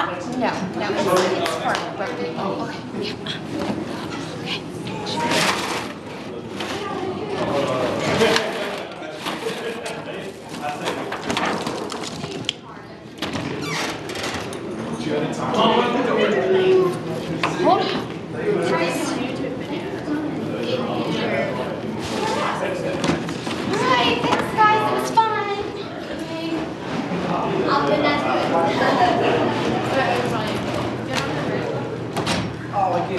Ah, no, it's, it's for birthday. Oh, okay. Hold on. Alright, thanks guys, it was fun. Okay. I'll do that. Fala aqui.